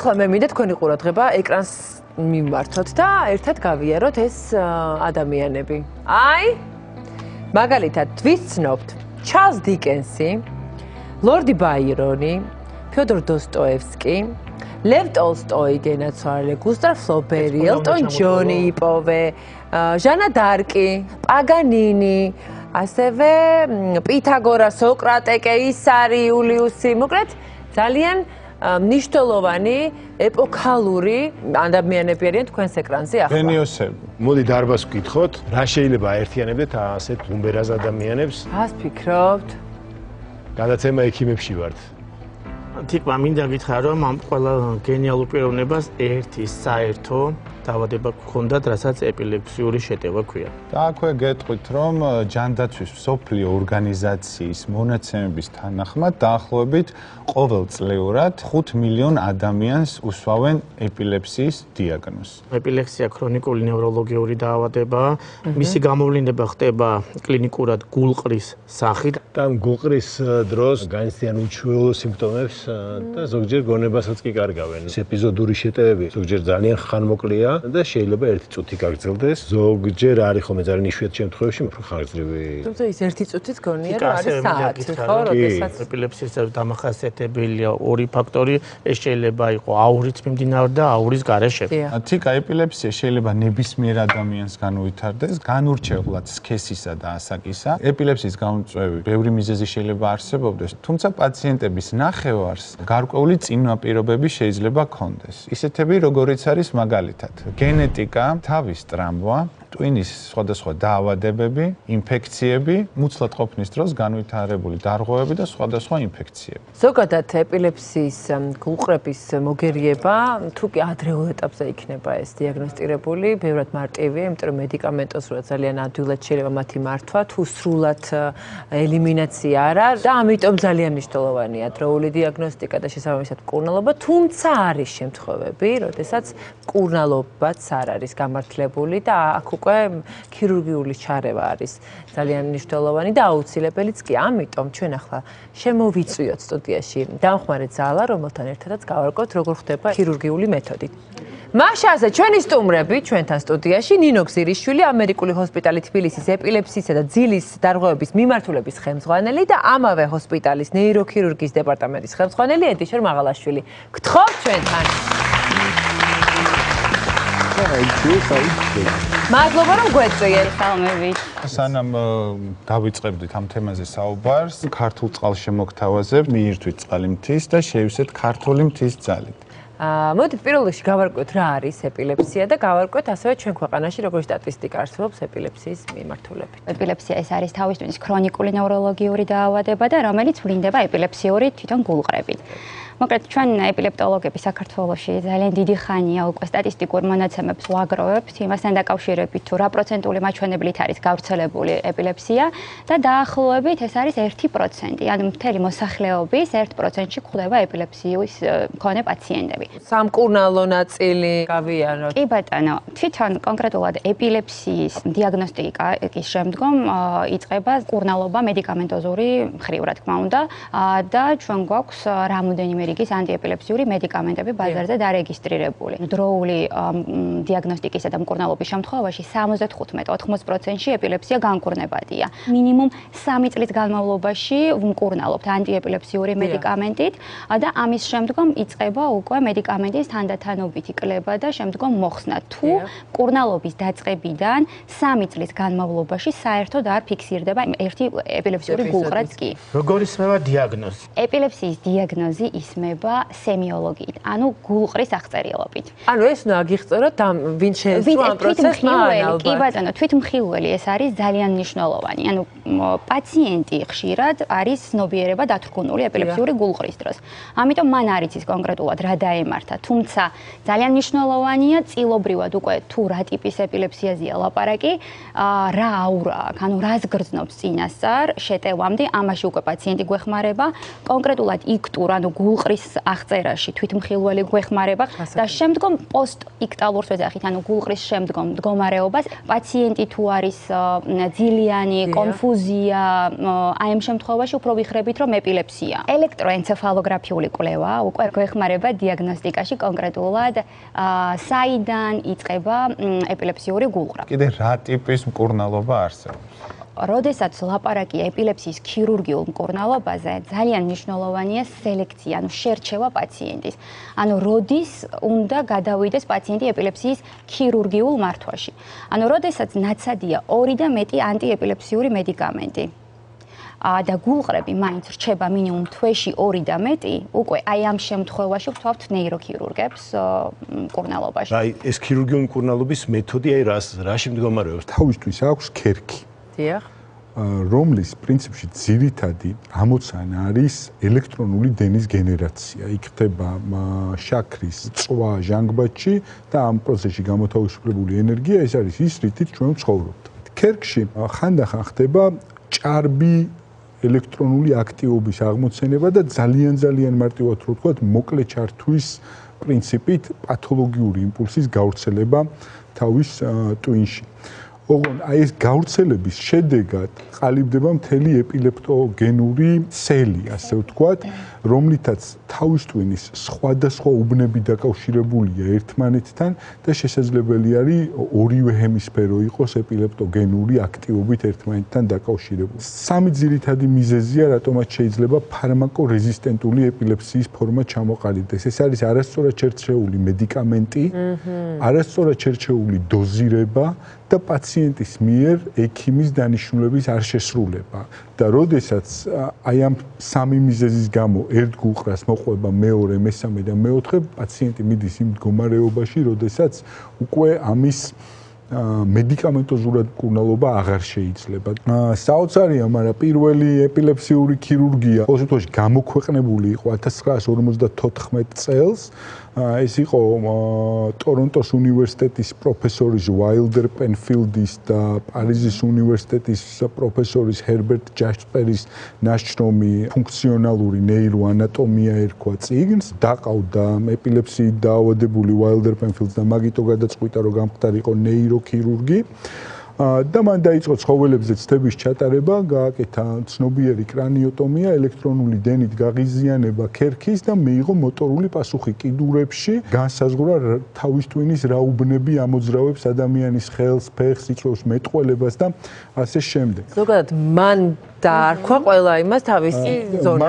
ახლა მე მინდა თქვენი ყურადღება ეკრანს მიმართოთ და ერთად გავიაროთ ეს ადამიანები. აი მაგალითად თვის ცნობთ ჩარლზ დიკენსი, ლორდი ბაირონი, ფიოდორ დოსტოევსკი, ლევ ტოლსტოი გენაცვალე, გუსტავ ფლობერი, ელტონ ჯონი იპოვე, ჟანა დარკი, პაგანინი, ასევე პითაგორა, სოკრატე, კეისარი, იულიუსი, მოკლედ ძალიან ნიშნულოვანი ეპოქალური ადამიანები არიან თქვენს ეკრანზე ახლა. გენიოსები. მოდი დარბას ვკითხოთ, რა შეიძლება აერთიანებდეთ ასეთ უმბერაზ ადამიანებს? ას ფიქრობთ? გადაცემა ექიმებში ვართ. თიკვა მინდა გითხრა რომ ამ ყველა გენიალურ პიროვნებას ერთი საერთო დაავადება გქონდათ, რასაც ეპილეფსიური შეტევა ქვია. და აქვე გეტყვით, რომ ჯანდაცვის სოფლიო ორგანიზაციის მონაცემების თანახმად დაახლოებით ყოველწლიურად 5 მილიონ ადამიანს უსვავენ ეპილეფსიის დიაგნოზს. ეპილექსია ქრონიკული ნევროლოგიური დაავადებაა. მისი გამოვლინება ხდება კლინიკურად გულყრის სახით და გულყრის დროს განიცდიან უჩვეულო სიმპტომებს და ზოგჯერ გონებასაც კი კარგავენ. ეს ეპიზოდური შეტევები ზოგჯერ ძალიან ხანმოკლეა და შეიძლება ერთი წუთი გაგრძელდეს. ზოგჯერ არის ხოლმე ძალიან იშვიათ შემთხვევაში უფრო ხანგრძლივი. თუმცა ის ერთი წუთიც გონია რომ არის საათი, ხო, როდესაც ეპილეფსიის დამახასიათებელია ორი ფაქტორი, ეს შეიძლება იყოს აურით მიმდინარე და აურის გარეშე. თიკა ეპილეფსია შეიძლება ნებისმიერ ადამიანს განუვითარდეს, განურჩევლად სქესისა და ასაკისა. ეპილეფსიის გამომწვევი ბევრი მიზეზი შეიძლება არსებობდეს, თუმცა პაციენტების ნახევარს გარკვეული წინაპირობები შეიძლება ქონდეს. ისეთები როგორიც არის მაგალითად გენეტიკა, თავის ტრამვა, ტვინის სხვადასხვა დაავადებები, ინფექციები, მუცლად ყოფნის დროს განვითარებული დარღვევები და სხვადასხვა ინფექციები. ზოგადად ეპილეფსიის გულყრების მოგერიება თუ კი ადრეულ ეტაპზე იქნება ეს დიაგნოსტირებული, ბევრად მარტივია, იმიტომ რომ მედიკამენტოზურად ძალიან ადვილად შეიძლება მათი მართვა, თუ სრულად ელიმინაცია არა და ამიტომ ძალიან მნიშვნელოვანია დროული დიაგნოსტიკა და შესაბამისად მკურნალობა, თუმცა არის შემთხვევები, როდესაც მკურნალობაც არ არის გამართლებული და აქ უკვე ქირურგიული ჩარევა არის ძალიან მნიშვნელოვანი და აუცილებელიც კი. ამიტომ ჩვენ ახლა შემოვიწვიოთ სტუდიაში დამხმარე ძალა, რომელთან ერთადაც გავარკვევთ როგორ ხდება ქირურგიული მეთოდი. მაშაზე ჩვენი სტუმრები ჩვენთან სტუდიაში ნინო გზირიშვილი, ამერიკული ჰოსპიტალი თბილისის ეპილეფსისა და ძილის დარღვევების მიმართულების ხელმძღვანელი და ამავე ჰოსპიტალის ნეიროქირურგიის დეპარტამენტის ხელმძღვანელი ედიშერ მაღალაშვილი. გთხოვთ ჩვენთან. მადლობა რომ გვეწვიეთ ხალმები. სანამ დავიწყებდით ამ თემაზე საუბარს, ქართულ წყალშემოქმედაზე მიირთვით წყალიმთის და შევისეთ ქართული მთის ძალით. აა მოდით პირველ რიგში გავარკვევთ რა არის ეპილეფსია და გავარკვევთ ასევე ჩვენ ქვეყანაში როგორი სტატისტიკა არსებობს ეპილეფსიის მიმართულებით. ეპილეფსია ეს არის თავისთვის ქრონიკული ნევროლოგიური დაავადება და რომელიც ვლინდება ეპილეფსიური თვითონ გულყრებით. მოკლედ ჩვენ ეპილეპტოლოგები საქართველოში ძალიან დიდი ხანია უკვე სტატისტიკურ მონაცემებს ვაგროვებთ იმასთან დაკავშირებით თუ რა პროცენტული მაჩვენებლით არის გავრცელებული ეპილეფსია და დაახლოებით ეს არის 1%. ანუ მთელი მოსახლეობის 1%-ში გვხვდება ეპილეფსიის მქონე პაციენტები. სამკურნალო ნაწილი გავიანოთ. კი ბატონო, თვითონ კონკრეტულად ეპილეფსიის დიაგნოსტიკის შემდგომ იწყება კურნალობა მედიკამენტოზური მხრივ, რა თქმა უნდა, და ჩვენ გვაქვს რამოდენიმე რიგის ანტიეპილეფსიური მედიკამენტები ბაზარზე დარეგისტრირებული. დროული დიაგნოსტიკისა და მკურნალობის შემთხვევაში 75-80%-ში ეპილეფსია განკურნებადია. მინიმუმ 3 წლის განმავლობაში ვმკურნალობთ ანტიეპილეფსიური მედიკამენტით და ამის შემდგომ იწყება უკვე მედიკამენტის თანდათანობითი კლება და შემდგომ მოხსნა. თუ მკურნალობის დაწყებიდან 3 წლის განმავლობაში საერთოდ არ ფიქსირდება ერთი ეპილეფსიური გულყრაც კი. როგორ ისმევა დიაგნოზი? ეპილეფსიის დიაგნოზი ის ისმება სემიოლოგიით, ანუ გულყრის აღწერილობით. ანუ ეს უნდა აგიხსენოთ და ვინ შეესწრო ამ პროცესს ალბათ. კი ბატონო, თვითმხილველი ეს არის ძალიან მნიშვნელოვანი. ანუ პაციენტი ხშირად არის ნობიერება დათრგუნული ეპილეფსიური გულყრის დროს. ამიტომ მან არის ის კონკრეტულად რა დაემართა, თუმცა ძალიან მნიშვნელოვანია წილობრივად უკვე თუ რა ტიპის ეპილეფსიაზეა ლაპარაკი, რა აურა აქვს, ანუ რას გრძნობს წინასწარ შეტევამდე, ამაში უკვე პაციენტი გვეხმარება. კონკრეტულად იქ თუ ანუ გულ გულყრის აღწერაში თვითმხილველი გვეხმარება და შემდგომ პოსტიქტალურ ეძახით, ანუ გულყრის შემდგომ მდგომარეობას პაციენტი თუ არის ძილიანი, კონფუზია, აი ამ შემთხვევაში უფრო ვიხრებით, რომ ეპილეფსია. ელექტროენცეფალოგრაფიული კვლევა უკვე გვეხმარება დიაგნოსტიკაში კონკრეტულად საიდან იწყება ეპილეფსიური გულყრა. კიდე რა ტიპის მკურნალობა არსებობს? როდესაც ლაპარაკია ეპილეფსიის ქირურგიულ მკურნალობაზე, ძალიან მნიშვნელოვანია სელექცია, ანუ შერჩევა პაციენტის. ანუ როდის უნდა გადავიდეს პაციენტი ეპილეფსიის ქირურგიულ მართვაში. ანუ როდესაც ნაცადია 2 და მეტი ანტიეპილეფსიური მედიკამენტი. და გულყრები მაინც რჩება მინიმუმ თვეში 2 და მეტი, უკვე აი ამ შემთხვევაში ვთქვათ ნეიროქირურგებს მკურნალობაში. აი ეს ქირურგიული მკურნალობის მეთოდი აი რას რაში მდგომარეობს? თავისთვის აქვს ქერქი. დიახ. რომლის პრინციპში ძირითადი ამოცანა არის ელექტრონული დენის გენერაცია. იქ ხდება შაქრის წვა ჟანგბადში და ამ პროცესში გამოთავისუფლებული ენერგია ეს არის ის, რითიც ჩვენ ცხოვრობთ. ქერქში ხანდახან ხდება ჭარბი ელექტრონული აქტივობის აღმოცენება და ძალიან ძალიან მარტივად რო ვთქვათ, მოკლე ჩართვის პრინციპით პათოლოგიური იმპულსის გავრცელება თავის ტვინში. ოღონ აი ეს გავრცელების შედეგად ყალიბდება მთელი ეპილეპტოგენური სელი, ასე ვთქვათ, რომლითაც თავის ტვინის სხვადასხვა უბნები დაკავშირებულია ერთმანეთთან და შესაძლებელი არის ორივე ჰემისფერო იყოს ეპილეპტოგენური აქტივობით ერთმანეთთან დაკავშირებული. სამი ძირითადი მიზეზია, რატომაც შეიძლება ფარმაკორეზისტენტული ეპილეფსიის ფორმა ჩამოყალიბდეს. ეს არის არასწორად შერჩეული მედიკამენტი, არასწორად შერჩეული დოზირება და პაციენტის მიერ ექიმის დანიშნულების არ შესრულება და როდესაც აი ამ სამი მიზეზის გამო ერთ გულყრას მოყვება მეორე, მესამე და მეოთხე პაციენტი მიდის იმ მდგომარეობაში, როდესაც უკვე ამის მედიკამენტოზურად მკურნალობა აღარ შეიძლება. საოცარია, მაგრამ პირველი ეპილეფსიური ქირურგია, ყოველ შემთხვევაში გამოქვეყნებული იყო 1954 წელს. ეს იყო ტორონტოს უნივერსიტეტის პროფესორის ვაილდერ პენფილდის და პარიზის უნივერსიტეტის პროფესორის ჰერბერტ ჯასპერის ნაშრომი ფუნქციონალური ნეიროანატომია ერქვა წიგნს. დაყავდა ეპილეფსიით დაავადებული ვაილდერ პენფილდს და მაგითო გადაწყვიტა რომ გამხდარიყო ნეიროქირურგი. და მან დაიწყო ცხოველებზე ცდების ჩატარება, გააკეთა ცნობიერი კრანიოტომია, ელექტრონული დენით გაღიზიანება ქერქის და მიიღო მოტორული პასუხი კიდურებში, განსაზღვრა თავის ტვინის რაუბნები ამოძრავებს ადამიანის ხელს, ფეხს, სიცოცხლეს მეტყველებას და ასე შემდეგ. ზოგადად მან და არქვა ყველა იმას თავისი ზონა.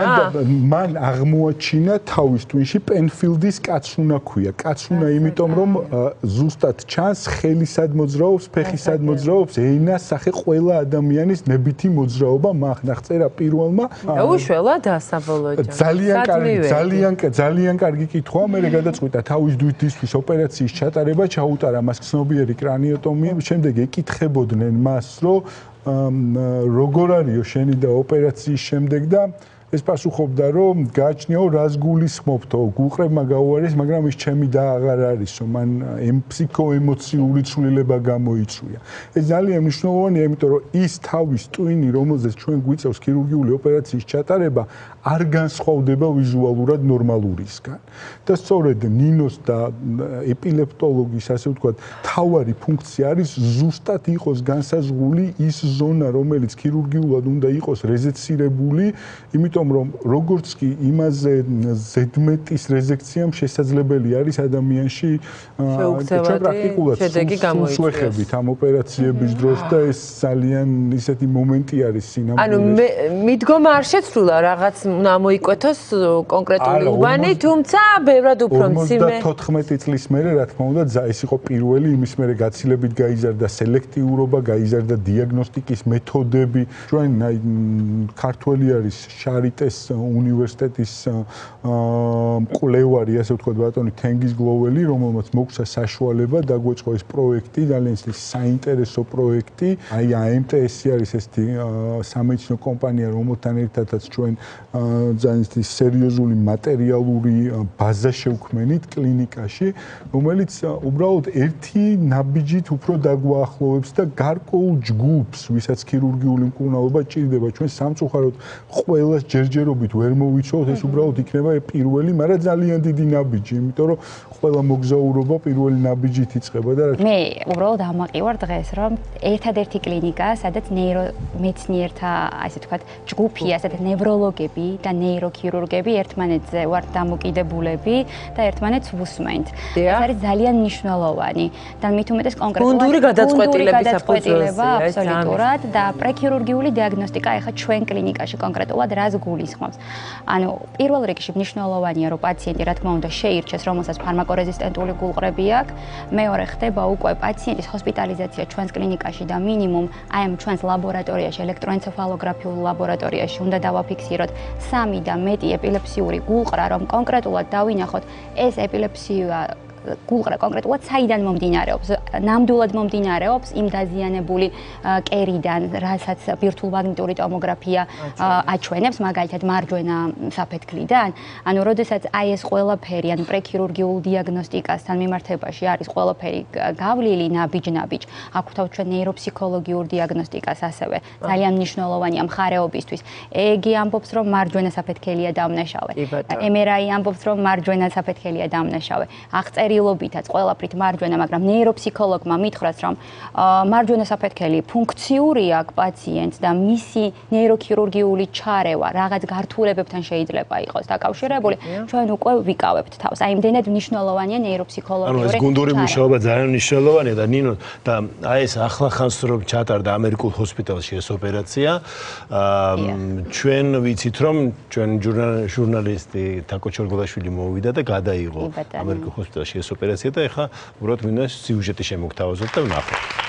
მან აღმოაჩინა თავის ტვინში პენფილდის კაცუნა ქვია. კაცუნა იმიტომ რომ ზუსტად ჩანს ხელისად მოძრაობს, ფეხისად მოძრაობს, ენა სახე ყველა ადამიანის ნებითი მოძრაობა მახნახწერა პირველმა. დაუშველა და საბოლოო ჯამში. ძალიან კარგი, ძალიან ძალიან კარგი კითხვაა. მე გადაწყვიტა თავის დვითისთვის ოპერაციის ჩატარება, ჩაუტარა მას ცნობიერი კრანიოტომია, შემდეგ ეკითხებოდნენ მას, რომ როგორ არისო შენი და ოპერაციის შემდეგ და ეს პასუხობდა რომ გააჩნიაო რას გულისხმობთო გუყრებმა გაუარეს მაგრამ ის ჩემი და აღარ არისო მან ემ ფსიქოემოციური ცვლილება გამოიწვია. ეს ძალიან მნიშვნელოვანია იმიტომ რომ ის თავის ტვინი რომელზეც ჩვენ გვიწევს ქირურგიული ოპერაციის ჩატარება არ განსხვავდება ვიზუალურად ნორმალურისგან. და სწორედ ნინოს და ეპილეპტოლოგის ასე ვთქვათ თავარი ფუნქცია არის ზუსტად იყოს განსაზღვრული ის ზონა რომელიც ქირურგიულად უნდა იყოს რეზეცირებული იმიტომ იმიტომ რომ როგორც კი იმაზე ზედმეტის რეზექციამ შესაძლებელი არის ადამიანში ჩვენ პრაქტიკულად შედეგი ამ ოპერაციების დროს და ეს ძალიან ისეთი მომენტი არის სინამდვილეში. ანუ მიდგომა არ შეცვლა რაღაც უნდა მოიკვეთოს კონკრეტული უბანი, თუმცა ბევრად უფრო მცირე 14 წლის მერე რა თქმა უნდა ეს იყო პირველი იმის მერე გაცილებით გაიზარდა სელექტიურობა, გაიზარდა დიაგნოსტიკის მეთოდები. ჩვენ ქართველი არის შარი ბრიტეს უნივერსიტეტის მკვლევარი, ასე ვთქვათ, ბატონი თენგიზ გლოველი, რომელმაც მოგცა საშუალება დაგვეწყო ეს პროექტი, ძალიან საინტერესო პროექტი. აი AMTS-ი არის ესეთი სამედიცინო კომპანია, რომელთან ერთადაც ჩვენ ძალიან სერიოზული მატერიალური ბაზა შევქმნით კლინიკაში, რომელიც უბრალოდ ერთი ნაბიჯით უფრო დაგვაახლოვებს და გარკვეულ ჯგუფს, ვისაც ქირურგიული მკურნალობა ჭირდება, ჩვენ სამწუხაროდ ყოველას ჯერ ჯერჯერობით ვერ მოვიცხოვთ, ეს უბრალოდ იქნება პირველი, მაგრამ ძალიან დიდი ნაბიჯი, იმიტომ რომ ყველა მოგზაურობა პირველი ნაბიჯით იწყება და მე უბრალოდ ამაყივარ დღეს, რომ ერთადერთი კლინიკა, სადაც ნეირომეცნიერთა, ასე ვთქვათ, ჯგუფია, სადაც ნევროლოგები და ნეიროქირურგები ერთმანეთზე ვართ დამოკიდებულები და ერთმანეთს ვუსმენთ. ეს არის ძალიან მნიშვნელოვანი და მით უმეტეს კონკრეტულად გუნდური გადაწყვეტილების საფუძველზე, აბსოლუტურად და პრექირურგიული დიაგნოსტიკა ეხა ჩვენ კლინიკაში კონკრეტულად რას გულისხმობს. ანუ პირველ რიგში მნიშვნელოვანია, რომ პაციენტი რა თქმა უნდა შეირჩეს, რომელსაც ფარმაკორეზისტენტული გულყრები აქვს. მეორე ხდება უკვე პაციენტის ჰოსპიტალიზაცია ჩვენს კლინიკაში და მინიმუმ აი ამ ჩვენს ლაბორატორიაში, ელექტროენცეფალოგრაფიულ ლაბორატორიაში უნდა დავაფიქსიროთ 3 და მეტი ეპილეფსიური გულყრა, რომ კონკრეტულად დავინახოთ ეს ეპილეფსია გულყრა კონკრეტულად საიდან მომდინარეობს? ნამდვილად მომდინარეობს იმ დაზიანებული კერიდან, რასაც ვირტუალმაგნიტური ტომოგრაფია აჩვენებს, მაგალითად მარჯვენა საფეთქლიდან. ანუ, როდესაც აი ეს ყველაფერი, ანუ პრექირურგიულ დიაგნოსტიკასთან მიმართებაში არის ყველაფერი გავლილი ნაბიჯ-ნაბიჯ, აქვთავ ჩვენ ნეიროფსიქოლოგიურ დიაგნოსტიკას ასევე. ძალიან მნიშვნელოვანია მხარეობისთვის. ეგი ამბობს, რომ მარჯვენა საფეთქელია დამნაშავე. MRI ამბობს, რომ მარჯვენა საფეთქელია დამნაშავე. აღწერ წერილობითაც ყველაფრით მარჯვენა, მაგრამ ნეიროფსიქოლოგმა მითხრას, რომ მარჯვენა საფეთქელი ფუნქციური აქვს პაციენტს და მისი ნეიროქირურგიული ჩარევა რაღაც გართულებებთან შეიძლება იყოს დაკავშირებული. ჩვენ უკვე ვიკავებთ თავს. აი, იმდენად მნიშვნელოვანია ნეიროფსიქოლოგიური. ანუ ეს გუნდური მუშაობა ძალიან მნიშვნელოვანია და ნინო და აი ეს ახლა ხანს რომ ჩატარდა ამერიკულ ჰოსპიტალში ეს ოპერაცია, აა ჩვენ ვიცით რომ ჩვენ ჟურნალისტი თაკო ჩორგოლაშვილი მოვიდა და გადაიღო ამერიკულ ჰოსპიტალში ეს ოპერაცია და ეხლა უბრალოდ მინდა სიუჟეტი შემოგთავაზოთ და ვნახოთ.